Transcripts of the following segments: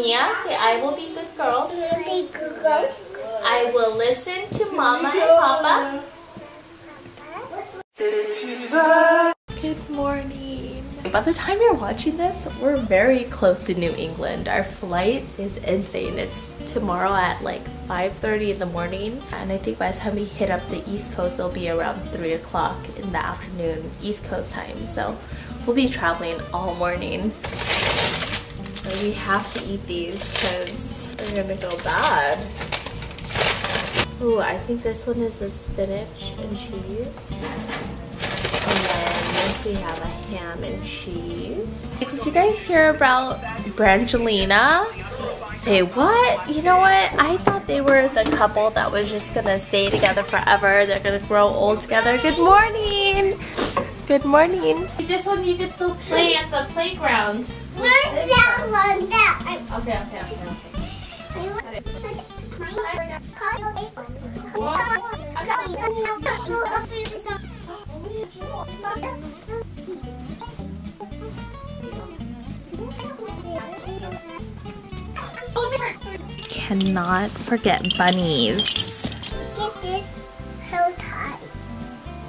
Miya, say I will be good girls. Be good girls. I will listen to Mama and Papa. Good morning. By the time you're watching this, we're very close to New England. Our flight is insane. It's tomorrow at like 5.30 in the morning. And I think by the time we hit up the East Coast, it'll be around 3 o'clock in the afternoon East Coast time. So we'll be traveling all morning. We have to eat these because they're gonna go bad. Ooh, I think this one is a spinach and cheese. And then we have a ham and cheese. Did you guys hear about Brangelina? Say what? You know what? I thought they were the couple that was just gonna stay together forever. They're gonna grow old together. Good morning! Good morning. This one you can still play at the playground. One down, one down. Okay, okay, okay, okay. Cannot forget bunnies. Get this hair tie.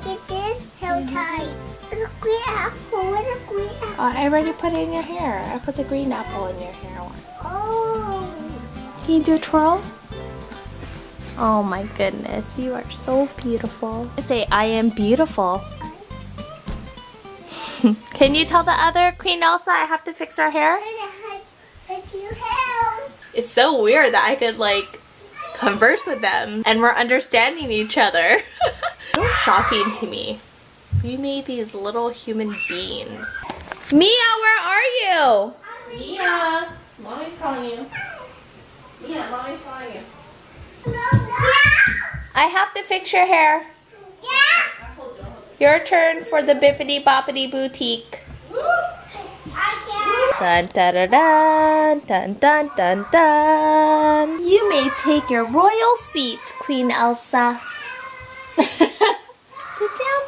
Get this hair tie. The green What a green apple. Oh, I already put it in your hair. I put the green apple in your hair. Oh. Can you do a twirl? Oh my goodness, you are so beautiful. Say, I am beautiful. Can you tell the other Queen Elsa I have to fix her hair? Thank you, help. It's so weird that I could like converse with them and we're understanding each other. so shocking to me. We made these little human beings. Miya, where are you? Miya, mommy's calling you. Miya, mommy's calling you. I have to fix your hair. Yeah. Your turn for the Bibbidi Bobbidi Boutique. Dun dun dun dun dun dun dun dun. You may take your royal seat, Queen Elsa. Sit down.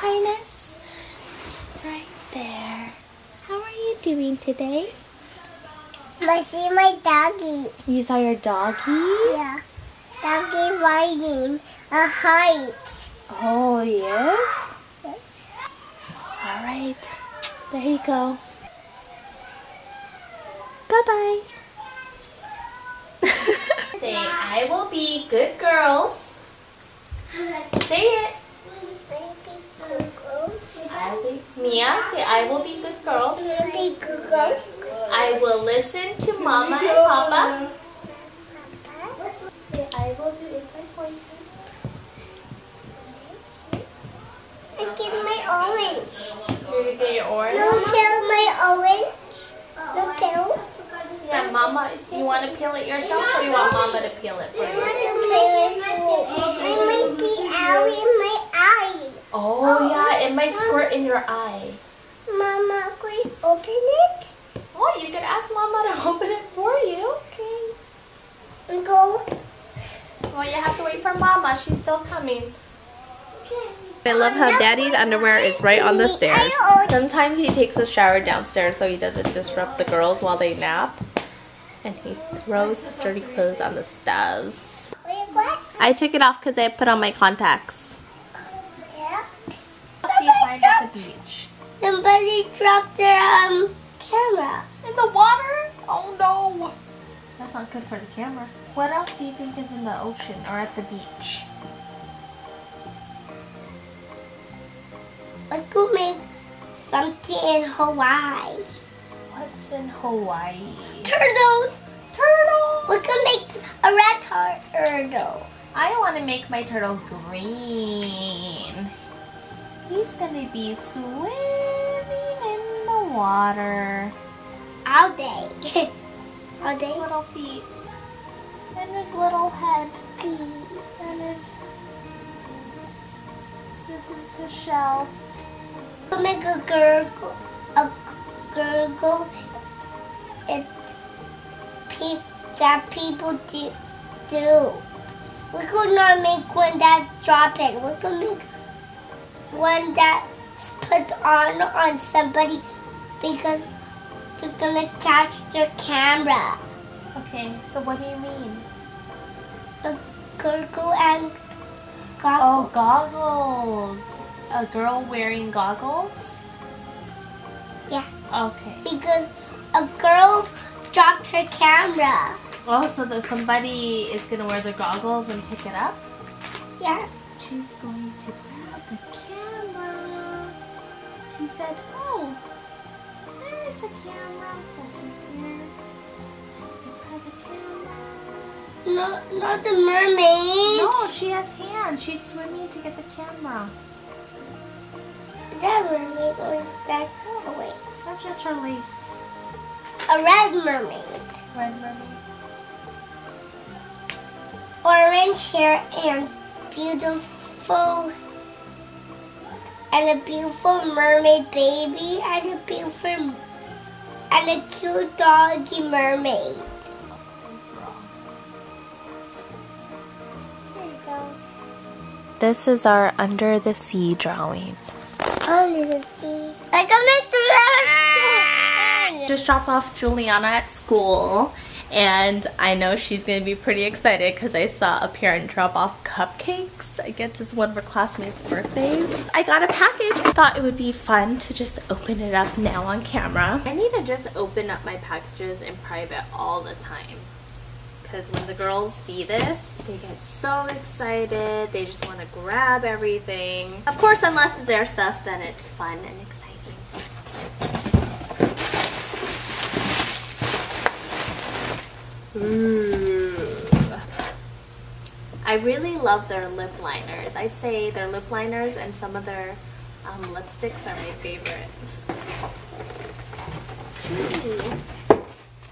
Sit down, Your Highness. Right there. How are you doing today? I see my doggy. You saw your doggy? Yeah. Doggy riding a height. Oh, yes? Yes. All right. There you go. Bye-bye. Say, I will be good girls. Say it. I will be, Miya, say I will be good girls. Be good girls. I will listen to Mama and Papa. Say I will do inside voices. I get my orange. You're gonna get your orange? No kill my orange. No kill. Yeah, Mama, you want to peel it yourself or you want Mama to peel it for you? I you? want to play I might be out in my eye. Oh yeah, it might squirt in your eye. Mama, can you open it? Oh, you could ask Mama to open it for you. Okay. And go. Well, you have to wait for Mama. She's still coming. Okay. I love how Daddy's underwear is right on the stairs. Sometimes he takes a shower downstairs so he doesn't disrupt the girls while they nap. And he throws his dirty clothes on the stairs. I took it off because I put on my contacts. At the beach. Somebody dropped their um camera. In the water? Oh no! That's not good for the camera. What else do you think is in the ocean or at the beach? I could make something in Hawaii. What's in Hawaii? Turtles. Turtle! We could make a red turtle. I want to make my turtle green. He's gonna be swimming in the water. All day. All His day. little feet. And his little head. And his... This is his shell. We'll make a gurgle. A gurgle. And peop that people do. do. We could not make one that's dropping. We could make one that's put on on somebody because they're gonna catch their camera. Okay, so what do you mean? The gurgle and goggles. Oh, goggles. A girl wearing goggles? Yeah, Okay. because a girl dropped her camera. Oh, so there's somebody is gonna wear the goggles and pick it up? Yeah. She's going said, oh, there's a camera. That's right here. The. No, not the mermaid. No, she has hands. She's swimming to get the camera. Is that a mermaid or is that oh wait. That's just her lace. A red mermaid. Red mermaid. Orange hair and beautiful and a beautiful mermaid baby and a beautiful and a cute doggy mermaid. There you go. This is our under the sea drawing. Under the sea. I can make the Just dropped off Julianna at school and I know she's gonna be pretty excited because I saw a parent drop off cupcakes. I guess it's one of her classmates' birthdays. I got a package. I thought it would be fun to just open it up now on camera. I need to just open up my packages in private all the time because when the girls see this, they get so excited. They just want to grab everything. Of course, unless it's their stuff, then it's fun and exciting. I really love their lip liners. I'd say their lip liners and some of their um, lipsticks are my favorite. Ooh.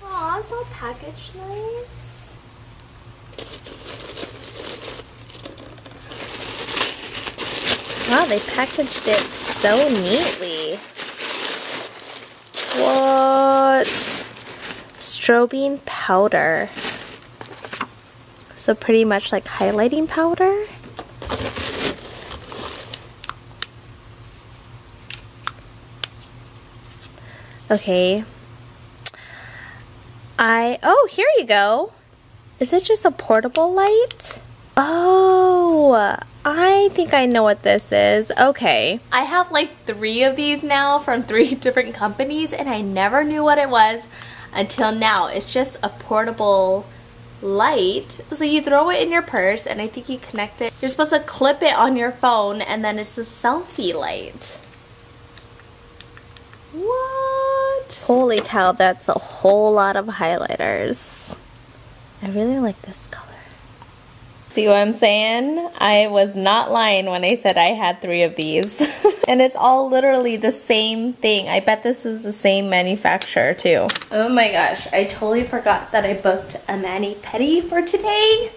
Aw, it's all packaged nice. Wow, they packaged it so neatly. What? Strobing powder. So pretty much like highlighting powder. Okay. I, oh, here you go. Is it just a portable light? Oh, I think I know what this is. Okay. I have like three of these now from three different companies and I never knew what it was until now. It's just a portable light. So you throw it in your purse and I think you connect it. You're supposed to clip it on your phone and then it's a selfie light. What? Holy cow, that's a whole lot of highlighters. I really like this color. See what I'm saying? I was not lying when I said I had three of these. and it's all literally the same thing. I bet this is the same manufacturer too. Oh my gosh, I totally forgot that I booked a mani-pedi for today.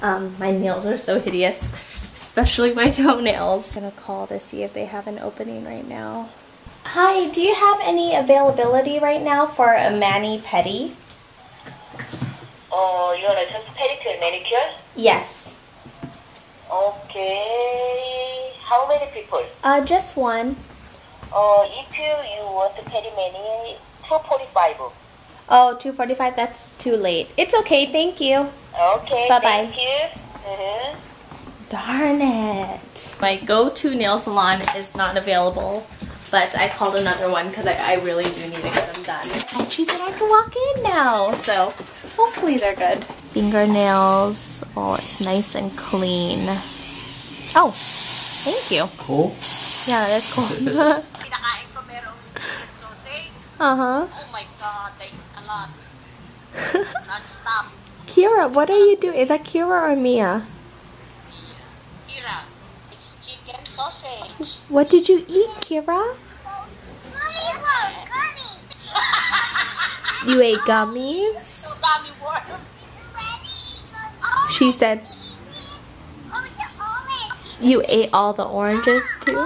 Um, my nails are so hideous, especially my toenails. I'm gonna call to see if they have an opening right now. Hi, do you have any availability right now for a mani-pedi? Oh, you want a just pedicure, manicure? Yes. Okay. How many people? Uh, just one. Uh, if you, you want to pedi many, 245. Oh, 245, that's too late. It's okay, thank you. Okay, Bye-bye. thank you. Mm-hmm. Darn it. My go-to nail salon is not available, but I called another one because I, I really do need to get them done. And she said I can walk in now, so hopefully they're good. Fingernails, oh, it's nice and clean. Oh, thank you. Cool. Yeah, that's cool. Kinakain ko merong chicken sausage. uh-huh. Oh my god, they eat a lot. Non-stop. Keira, what are you doing? Is that Keira or Miya? Keira, it's chicken sausage. What did you eat, Keira? You ate gummies? She said you ate all the oranges too?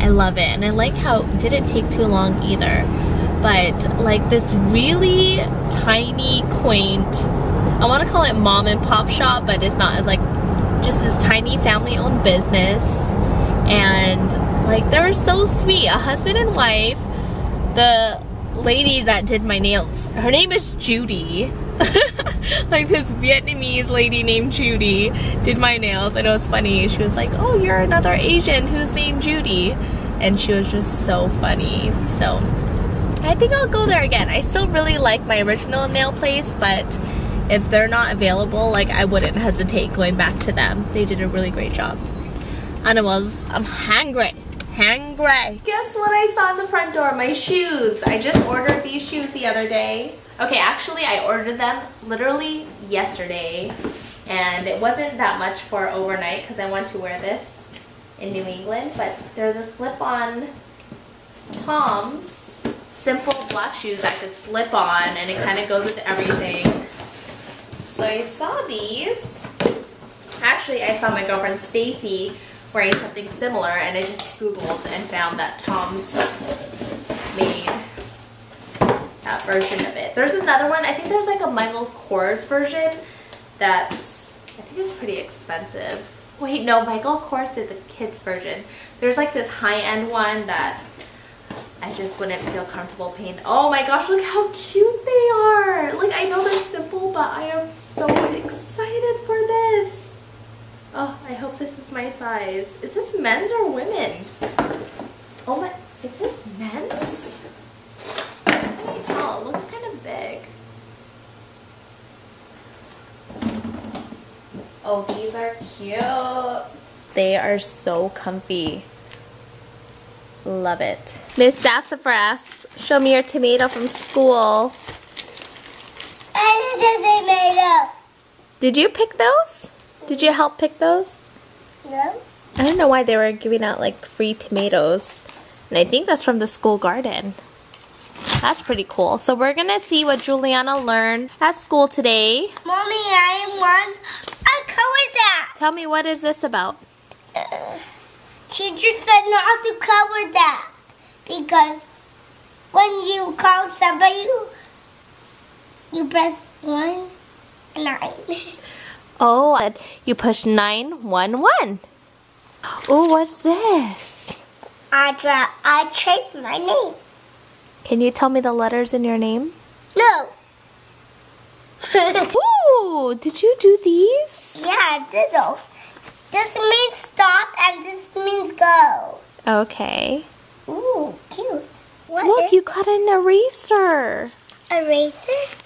I love it and I like how it didn't take too long either. But like this really tiny, quaint, I want to call it mom and pop shop, but it's not. It's like just this tiny family-owned business, and like they were so sweet. A husband and wife. The lady that did my nails, her name is Judy. like this Vietnamese lady named Judy did my nails and it was funny. She was like, oh, you're another Asian who's named Judy. And she was just so funny. So I think I'll go there again. I still really like my original nail place, but if they're not available, like I wouldn't hesitate going back to them. They did a really great job. Was, I'm hungry. Guess what I saw in the front door? My shoes. I just ordered these shoes the other day. Okay, actually I ordered them literally yesterday. And it wasn't that much for overnight because I want to wear this in New England. But they're the slip-on Toms. Simple black shoes I could slip on and it kind of goes with everything. So I saw these. Actually, I saw my girlfriend Stacy wearing something similar and I just googled and found that Tom's made that uh, version of it. There's another one, I think there's like a Michael Kors version that's, I think it's pretty expensive. Wait, no, Michael Kors did the kids version. There's like this high-end one that I just wouldn't feel comfortable paying. Oh my gosh, look how cute they are. Like I know they're simple, but I am so excited for this. Oh, I hope this is my size. Is this men's or women's? Oh my, is this men's? Tell, it looks kind of big. Oh, these are cute. They are so comfy. Love it. Miss Sassafras, show me your tomato from school. I did a tomato. Did you pick those? Did you help pick those? No. I don't know why they were giving out like free tomatoes. And I think that's from the school garden. That's pretty cool. So we're gonna see what Julianna learned at school today. Mommy, I want a cover that. Tell me what is this about? Uh, teacher said not to cover that because when you call somebody, you press one nine. Oh, you push 911. Oh, what's this? I draw, I trace my name. Can you tell me the letters in your name? No. Ooh, did you do these? Yeah, I did those. This means stop and this means go. Okay. Ooh, cute. What Look, you got an eraser. Eraser?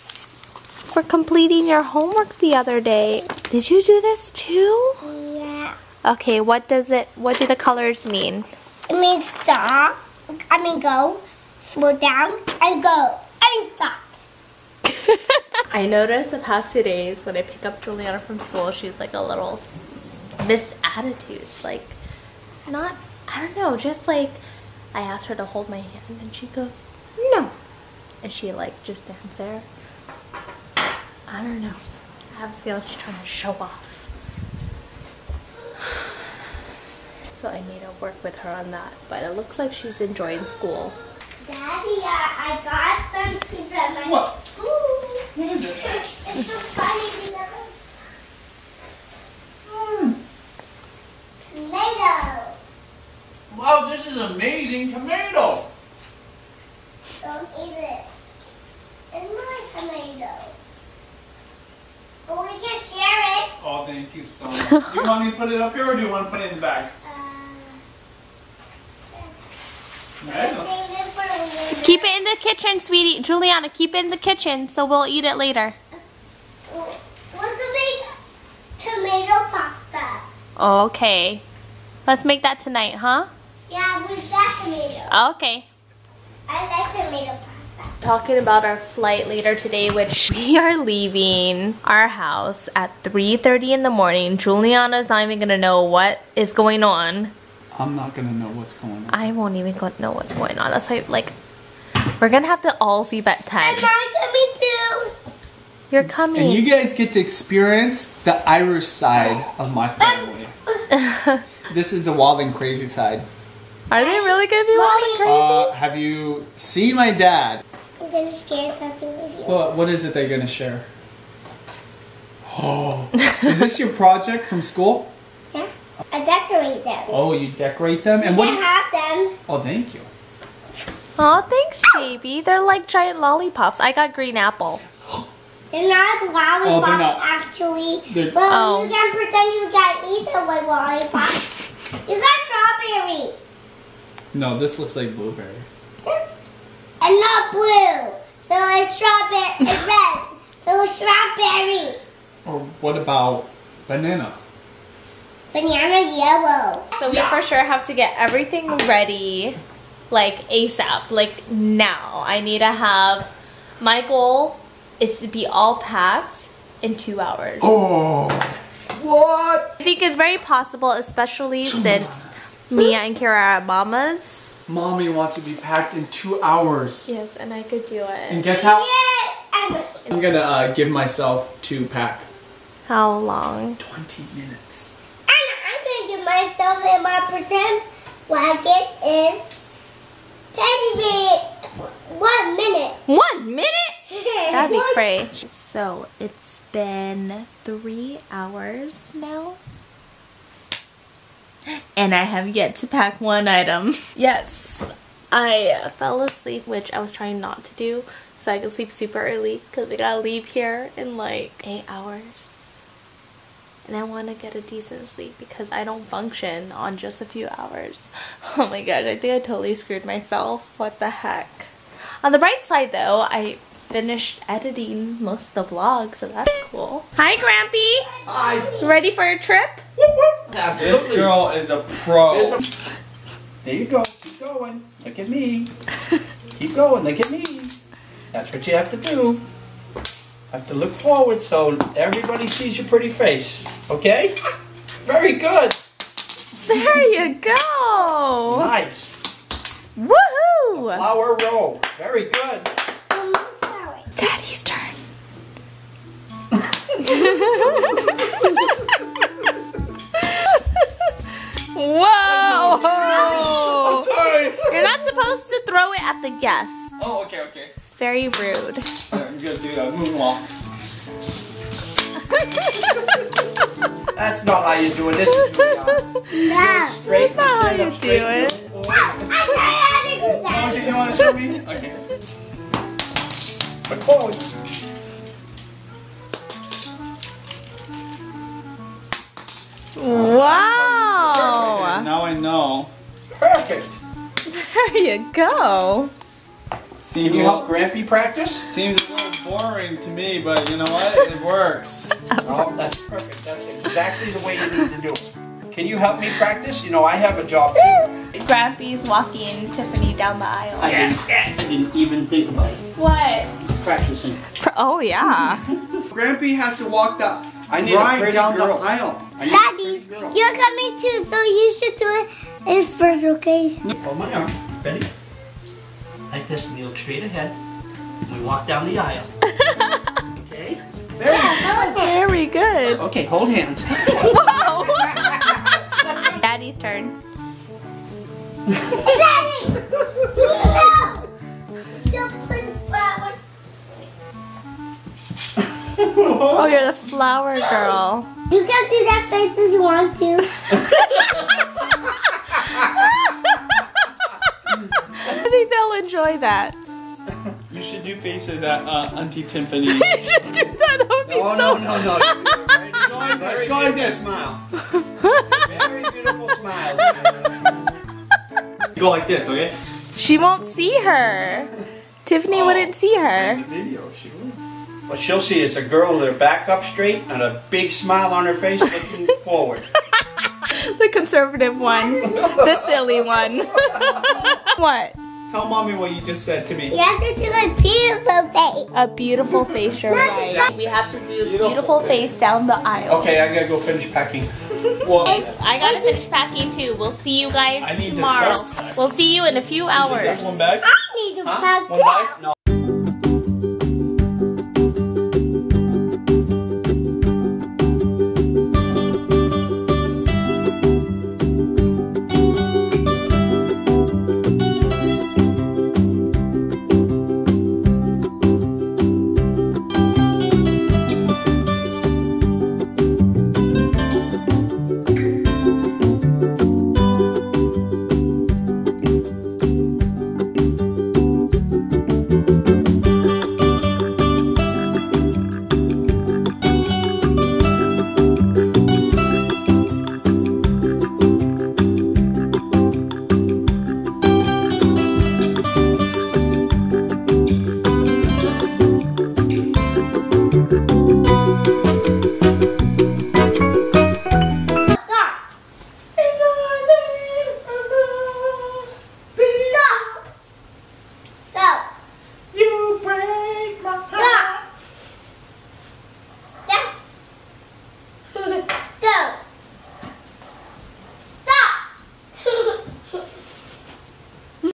For completing your homework the other day. Did you do this too? Yeah. Okay, what does it, what do the colors mean? It means stop. I mean go. Slow down and go. And stop. I noticed the past two days when I pick up Julianna from school, she's like a little miss attitude. Like, not, I don't know, just like I asked her to hold my hand and she goes, no. And she like just stands there. I don't know. I have a feeling she's trying to show off. So I need to work with her on that. But it looks like she's enjoying school. Daddy, I, I got something from my What? Ooh. What is it? It's so funny because Mm. tomato. Wow, this is amazing tomato. Don't eat it. It's my tomato. But we can share it. Oh, thank you so much. you want me to put it up here or do you want to put it in the bag? Uh, nice. Save it for later. Keep it in the kitchen, sweetie. Julianna, keep it in the kitchen so we'll eat it later. We'll make tomato pasta. Okay. Let's make that tonight, huh? Yeah, with that tomato. Okay. I like tomato pasta. Talking about our flight later today, which we are leaving our house at 3.30 in the morning. Julianna's not even gonna know what is going on. I'm not gonna know what's going on. I won't even know what's going on. That's why, like, we're gonna have to all sleep at 10. And I'm coming too. You're coming. And you guys get to experience the Irish side of my family. this is the wild and crazy side. Are they really gonna be wild and crazy? Uh, have you seen my dad? I'm gonna share something with you. What, what is it they're gonna share? Oh, is this your project from school? Yeah. I decorate them. Oh, you decorate them, and You what? do can you- have them. Oh, thank you. Oh, thanks, baby. They're like giant lollipops. I got green apple. They're not lollipops, Oh, they're not. actually. They're- Well, Oh. you can pretend you can eat them like lollipops. you got strawberry. No, this looks like blueberry. And not blue. So it's strawberry. It's red. So it's strawberry. Or what about banana? Banana yellow. So we for sure have to get everything ready like ASAP, like now. I need to have my goal is to be all packed in two hours. Oh, what? I think it's very possible, especially since Miya and Keira are at Mama's. Mommy wants to be packed in two hours. Yes, and I could do it. And guess how? Yeah. I'm gonna uh, give myself two pack. How long? 20 minutes. I'm gonna give myself in my pretend wagon in teddy bear. One minute. One minute? That'd be great. So it's been three hours now. And I have yet to pack one item. Yes, I fell asleep, which I was trying not to do, so I could sleep super early because we gotta leave here in like eight hours. And I want to get a decent sleep because I don't function on just a few hours. Oh my gosh, I think I totally screwed myself. What the heck? On the bright side though, I finished editing most of the vlog, so that's cool. Hi, Grampy. Hi. You ready for your trip? This Absolutely. girl is a pro. A- There you go. Keep going. Look at me. Keep going. Look at me. That's what you have to do. Have to look forward so everybody sees your pretty face. Okay? Very good. There you go. Nice. Woohoo! Flower row. Very good. Whoa! Sorry. You're not supposed to throw it at the guests. Oh, okay, okay. It's very rude. I'm gonna do that moonwalk. That's not how you do it. This is. No. straight. That's not how you do it. I know how to do that. Okay, you wanna show me? Okay. Look forward. Now I know. Perfect. There you go. Seems Can you help little, Grampy practice? seems a little boring to me, but you know what? It works. Oh, that's perfect. That's exactly the way you need to do it. Can you help me practice? You know, I have a job too. Grampy's walking Tiffany down the aisle. I didn't, I didn't even think about it. What? Practicing. Oh yeah. Grampy has to walk the I need a bride pretty down girl. the aisle. I need Daddy, pretty you're coming too, so you should do it in first, okay? Hold my arm. Ready? Like this, and you look straight ahead. And we walk down the aisle. Okay? Very good. Very good. Okay, hold hands. Whoa! Daddy's turn. Daddy! No! Don't put the flower. Oh, you're the flower girl. You can do that face if you want to. I think they'll enjoy that. You should do faces at uh, Auntie Tiffany. You should do that. That would be No, so. no, no, no. Go like Very this, go like this. smile. Very beautiful smile. Go like this, okay? She won't see her. Tiffany Oh. wouldn't see In her. the video, she would. What she'll see is a girl with her back up straight and a big smile on her face looking forward. The conservative one. The silly one. what? Tell mommy what you just said to me. You have to do a beautiful face. A beautiful face, you're right. We have to do a beautiful face down the aisle. Okay, I gotta go finish packing. Well, I gotta finish packing too. We'll see you guys I need to tomorrow. We'll see you in a few is hours. just one bag? I need to Huh? pack One bite? No.